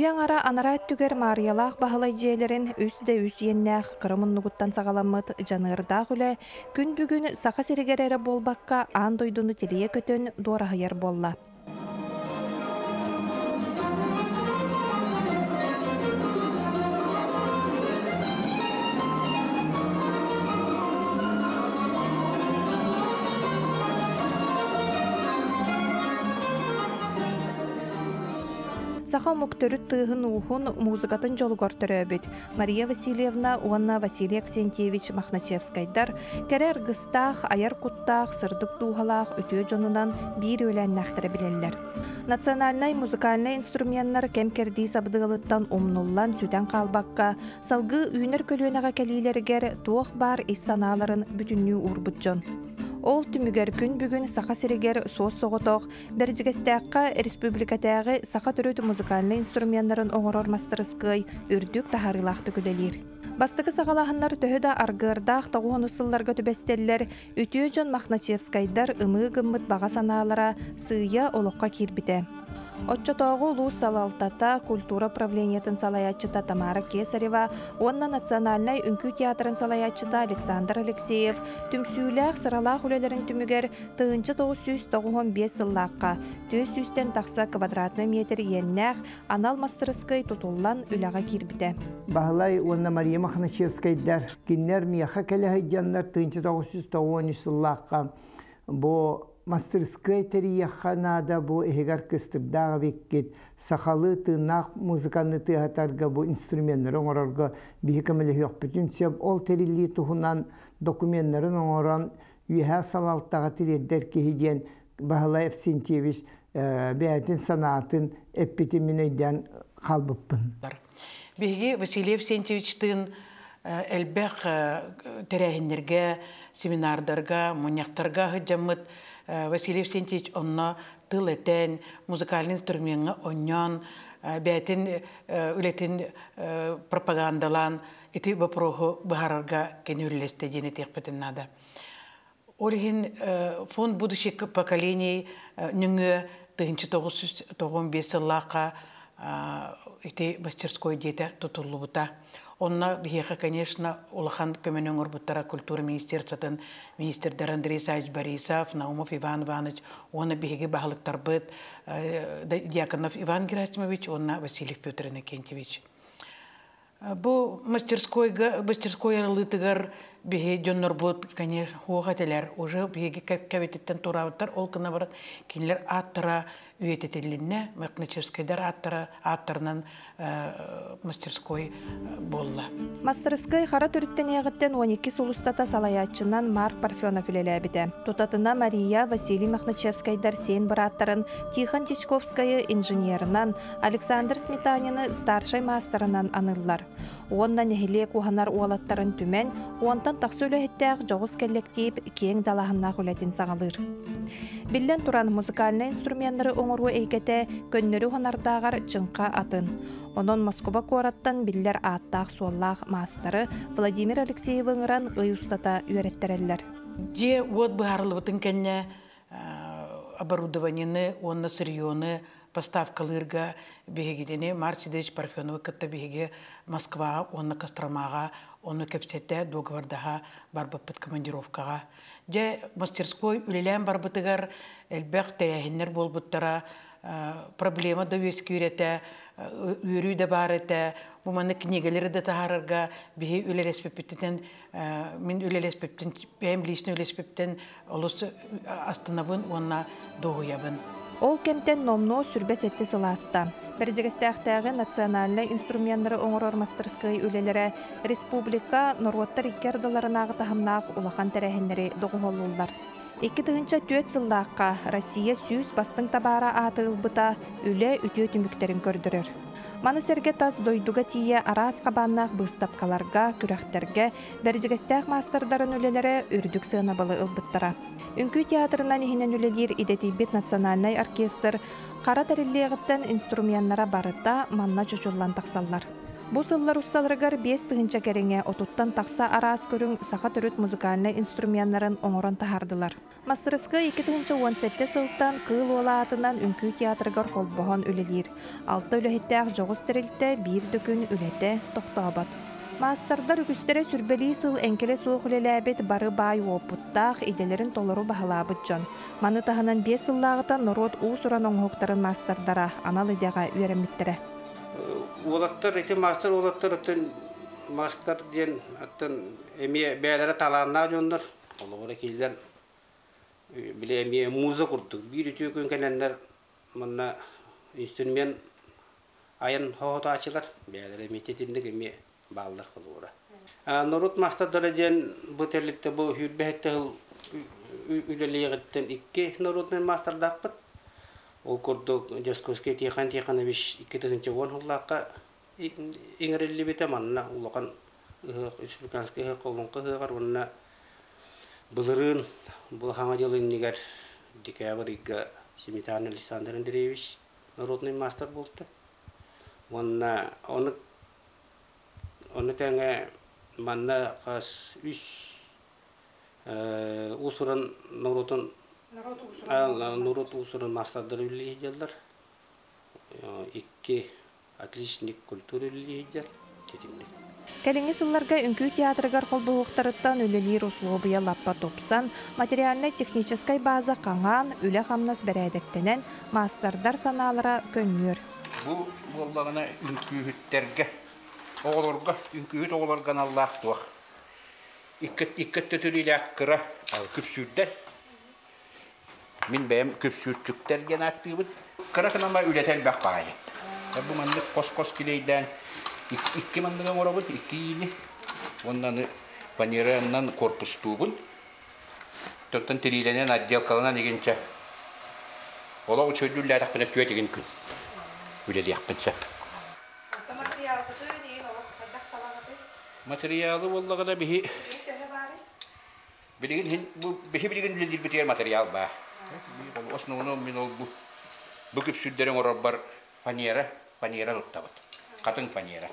Үйен ара анарат түгер мариялақ бағылай жиелерін үс де еннәқ қырымын нұғыттан сағаламыт жанырдақ үлі күн бүгін сақа серегерері болбаққа ан дойдуны телие көтөн дуарахайар болла. Саха муктөрүт тыыһын уухун музыкатын жолугор төрөбүт. Мария Васильевна уанна Василий Аксентьевич Махначевскайдар кэрэр гыстаах, аяр куттаах, сырдык дуухалаах өтүө жонунан биир өләннахтары билеллер. Национальный музыкальный инструменттар кемкерди сабдыгылыттан умнуллан сүтен калбакка, салгы үйнер көлүөнага келилергер туох бар ис санааларын бүтүннүү урбут жон. Ол түмүгер күн бүгүн саха сиригер соос соғотоқ, бәржігістәққа республикатағы саха түрөт музыкальный инструменттарын оңорор мастырыскай үрдүк тахарылақты көделер. Бастығы сағалахыннар төһөда аргырдақ тағуын ұсылларға түбәстеллер, үтіө жон Махначевскайдар ымы гыммыт баға санаалара сыя олыққа. Отчотоогу улуу салалтата культура правлениятын салаячыта Тамара Кесарева, онна национальный үнкү театрын салаячыта Александр Алексеев, үлелерин түмүгер тыынчы тоғыз тоғуон бес сыллааққа, төс сүстен тақса квадратный метр еннәэх анал мастырыскай тутуллан үлаға кирбите. Бахлай онна Мария Махначевскайдар, киннер мияха келе жаннар тыынчы тоғыз тоғуон сыллааққа, бу мастерская терияханада бу эхегар кыстырдага беккет сахалы тыынак музыканы тыатарга бу инструменттер оңорорго бихикамеле бүтүн сеп ол терили тухунан документтарын оңорон салалтага тирердер кихиден Бахалай Евсентьевич бәйтин санатын эппитимин өйден қалбыппын. Биги Василий Евсентьевичтин элбэх терәһиннерге, семинардарга, муньяктарга хыджамыт Василий Евсентьевич онно тыл этен, музыкальный инструментга оннон, бәтин үлетин пропагандалан, ити вопроху бахарарга кені үллесте дені текпетін нада. Олихин фонд будущих поколений нүңі тыгынчы тоғын бес сыллақа ити мастерской дете тутуллубута. Онна бихеха, конечно, улахан көмөнөң урбуттара культура министерствотын министрдер Андрей Саевич Борисов, Наумов Иван Иванович, оны бихеге бахалыктар быт, Дьяконов Иван Герасимович, онна Васильев Петр Иннокентьевич. Бу мастерской мастерской лытыгар биһи жоннор бут конечно уже биһиги кабететтен турабыттар ол кына бар кинлер аттара үйететелинне Махначевскайдар аттара аттарынан мастерской болла. Мастерской хара төрүттен ягыттен 12 сулустата салаячынан Марк Парфенов илелебите. Тутатына Мария Василий Махначевскайдар сен бараттарын Тихон Чичковская инженерынан Александр Сметанины старший мастерынан аныллар. Онна нехиле куханар уалаттарын түмен, онтан тақсы өлөһеттәк жоғыз келлектип кең далаһынна хүләтин сагалыр. Биллен туран музыкальный инструменттары оңору эйгете көннөрү хонардагар чыңка атын. Онон Москва кораттан биллер аттаах суоллаах мастары Владимир Алексеев ыңыран ый устата үйрәттереллер. Же вот быһарлыбытын кенне оборудованияны, онны сырьёны, поставкалырга бегидени Марсидович Парфенова кытта беге Москва, онны Костромага, онны кепсетте договордаха барбыппыт командировкага. Же мастерской үлелән барбытыгар элбәк тәрәһиннәр болбуттара проблема да өс күйрәтә, үйрүй да бар әтә, бу маны книгалары да тахарырга бихи үлелеспептен, мин үлелеспептен, бәм личный үлелеспептен олус астынабын, онна доғуябын. Ол кемтен номно сүрбәс этте сыласта. Бәрҗегестәхтәге национальный инструментлары оңорор мастерскай үлеләре республика Норваттар иккердаларынагы тахымнак улахан тәрәһеннәре догыһоллар. Икки тыгынча төет сыллааққа Россия сүүс бастың табара атылбыта үле үтө түмүктерин көрдүрөр. Маны серге тас дойдуга тие арас кабаннах быстапкаларга, күрәхтерге, бәрҗигестәх мастerdарын үлеләре үрдүк сына балы ылбыттара. Үнкү театрынан ихинен үлелер идетибет национальный оркестр кара тәриллегеттен инструментлара барыта манна чочуллан таксаллар. Бу сыллар усталарыгар бес тыгынча кереңе отуттан такса арас көрүң саха төрөт музыкальный инструментларын оңорон тахардылар. Мастырыскы 2017 сылтан кыл олаатынан үнкүү театргар холбоһон үлелир. Алты үлэхиттәк жоғыз тірілті бір дүкін үлете тоқтабат. Мастардар үкүстере сүрбели сыл энкеле суох үлеләбет бары бай опуттах иделерин толору баһалаабыт жон. Маны таһанан бес сыллаагытан норот уу суран оңһуктарын мастардара анал идега үеремиттере. Улаттар эти мастер улаттар атын мастер диен атын эми бәләре таланна жондар. Олора килдер биле эми музыка курдук. Бир үтү күн кенендер мына инструмент аян хоотаачылар бәләре мететиндик эми балдар кылуура. Норут мастер диен бу терликте бу хүлбәһетте үлелегеттен икки норутны мастер дакпыт. Ол курдук Жасковский Тихан Тиханович 2010 хуллакка иңрелли бите манна улакан республиканский колонка хыгар онна былырын бу хама делын нигер декабрь ига Семитан Александр Андреевич народный мастер болду. Онна оны оны тәңе манна кас үш усуран народун Нурот усурын мастардар үлі хиджалдар. Икки отличник культура үлі хиджал. Кәлеңі сылларға үнкүү театрыгар холбуғықтарыттан үлелер условия лаппа топсан, материальный техническай база қаңан, үлі қамнас бәрәдіктенен мастардар саналыра көннөр. Бұл болдағына үнкүүхіттерге, оғылырға, үнкүүхіт оғылырған Аллах туақ. Иккет түтілі аққыра күпсүрдер, Мин бәм көпсүртүктер ген актыбыт. Кыракынама үлетел бак багай. Бу манны кос-кос килейден икки мандыган оробут, икки йини. Оннан панераннан корпус тубун. Тонтан тириленен отделкалана дегенче. Ола учөдүлләр тахпына түйе деген күн. Үлел яқпынса. Материалы боллага да бихи. Билигин бу бихи билигин билдир битер материал ба. Основном мен ол бу бүгүп сүддерен орор бар фанера, фанера луттабат. Катын фанера.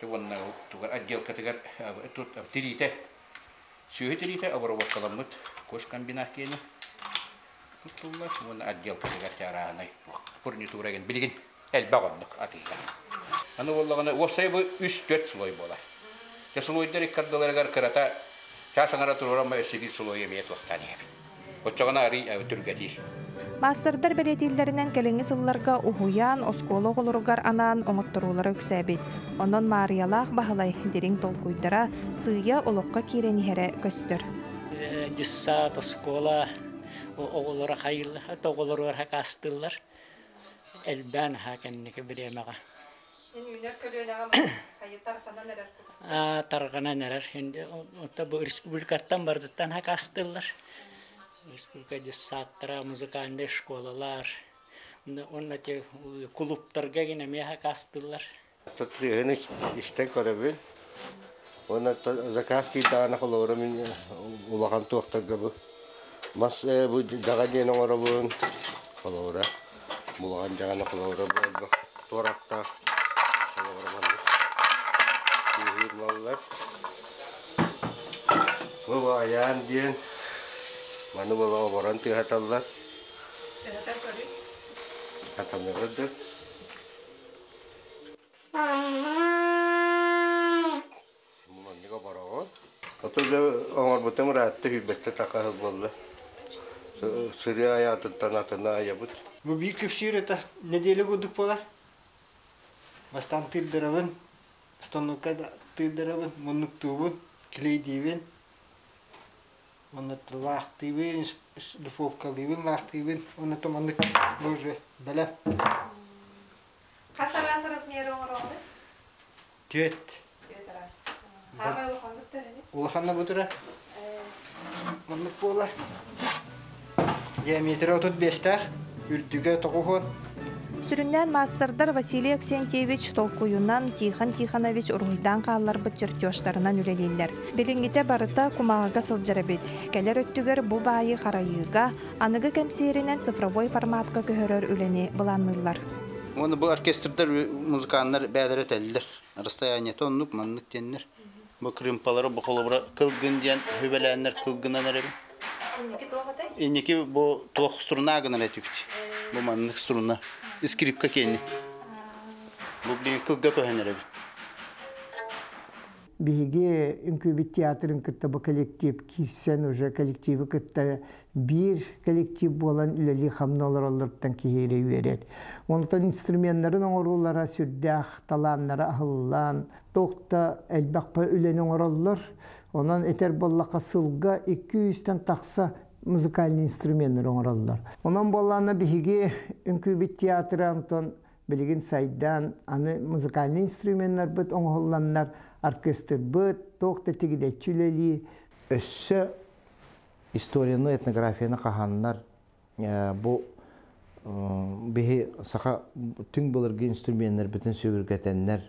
Туган туган отделка тегер тут тирите. Сүйе тирите кош туган отделка тегер чараны. Пурни туреген билген. Аны осай бу 3-4 слой бола. Те слойдер кардаларгар карата чашаңара турурама 8 слой ари түргәтир. Мастардар белетиллеринен келеңи сылларга ухуян, осколо голоругар анаан оңоттурулары үксәбит. Онон Мариялах бахалай дерин толкуйдара сыя олоққа киренихере көстөр. Дисса тоскола оголора хайыл, тоголора хакастылар. Элбан хакеннеке биремага. А таргана нерер. Онта бу республикаттан respublikada sattra, muzikanda şkolalar, onunla kulüptarga yine meha kastılar. Tatlı öğreniş işte korebi. Ona zakas ki dağına kolorun min ulakan tuakta gibi. Mas bu jaga diye nongarabun kolora. Mulakan jaga na kolora bu turakta kolora manus. Yürüyün mallar. Bu ayağın diyen Mana bawa orang tu hatal lah. Hatal mereka. Mana kau bawa? Atau dia orang betul merata hidup takah bola. Surya ya tanah tanah ya but. Bu büyük küpsür eta nedeli guduk polar. Bastan tırdıravın. Станокка тырдыравын, монук тубун, клейдивин. Оны ұлғандық төрені? Улаханна бутура. Монук болар. Диаметрі 35 үрдүгө тоғухон. Сүрүннән мастердар Василий Аксентьевич Толкуюнан Тихан Тиханович Ургуйдан қаллар бұт чертештарынан үлелейлер. Белингите барыта кумағыға сылжарабет. Келер өттігер бұ байы қарайыға, анығы кәмсерінен цифровой форматқа көхөрөр үлені бұланнылар. Оны bu orkestrдар музыканнар бәдәре тәлләр. Расстояние тоннук маннык теннер. Бу кримпалары бу холобра кылгын дигән хөбәләннәр кылгыннар әбе. Инники бу туох струна гына летүкт. Бу маннык струна. Скрипка кенни. Бу блин кылга көһөнөрөб. биһиги үңкүбит театрын кытта бу коллектив кирсен уже коллективы кытта бир коллектив болан үлели хамнолар олорттан киһире үерер. Онтан инструменттарын оңорулара сүрдәх таланнара ахыллан токта элбакпа үлен оңороллор. Онан этер боллака сылга 200тен такса музыкальный инструменттер оңороллор. Онан боллана биһиги үңкүбит театры антон билигин сайдан аны музыкальный инструменттер бит оңолланнар оркестр быт токта тигиде чүлели өссө историяны этнографияны каханнар бу биһи саха түң булыргы инструменттер бүтүн сөгүргетеннер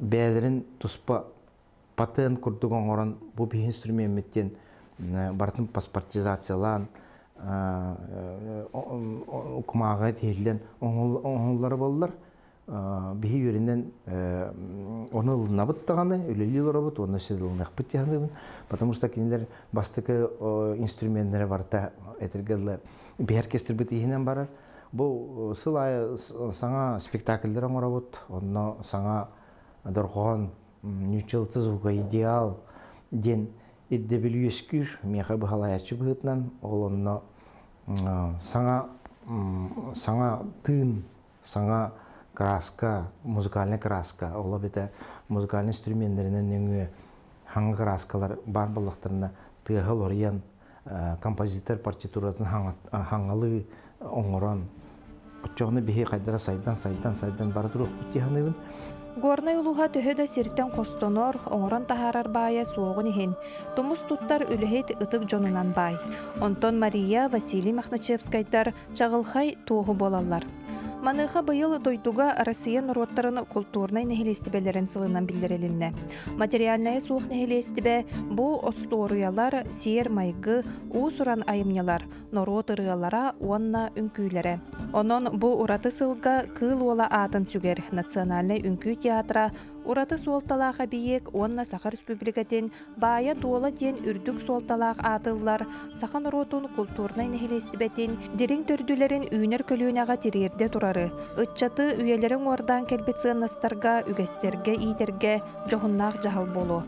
бәлерин туспа патент курдук оңорон бу биһи инструменттен бартын паспортизациялан кумага тиеллен оңоллары боллар биһи үринен оны ылнабыттаганы үлели лорабыт оны седылнакпыт яныгын потому что кинилер бастыкы инструменттері барта этергеле би оркестр бит ихинен барар бу сыл айы саңа спектакльдер оңорабыт онно саңа дорхон нючылты звука идеал ден идде билүескүр меха бахалаячы быытнан ол онно саңа саңа тыын саңа краска, музыкальный краска. Ола бите музыкальный инструменттеринен нөңү хаңы краскалар бар баллактарына тыгыл ориян композитор партитуратын хаңалы оңорон. Очоғны бихи қайдара сайдан сайдан сайдан бара турух бутиханыбын. Горнай улуха төһөдө сиртен костонор, оңорон тахарар бая суогун ихин. Тумус туттар үлүхейт ытык жонунан бай. Онтон Мария Василий Махначевскайдар чагылхай туоху болаллар. Маныха быйыл дойдуга Россия народтарын культурный нехилестибелерин сылынан билдирелинне. Материальная суох нехилестибе бу осторуялар сиер майгы уусуран айымнялар, норот ырыалара уанна үңкүйлere. Онон бу ураты сылга кыл ола атын сүгер национальный үңкүү театра Ураты суолталаха биек онна Саха Республикатын бая туола ден үрдүк суолталаах атыллар Сахан ротун культурнай нехилестибетин дирин төрдүлерин үйнер көлүүнага тирерде турары. Ытчаты үйелерин ордан келбет сыыннастарга, үгестерге, итерге, жохуннаах жахал болу.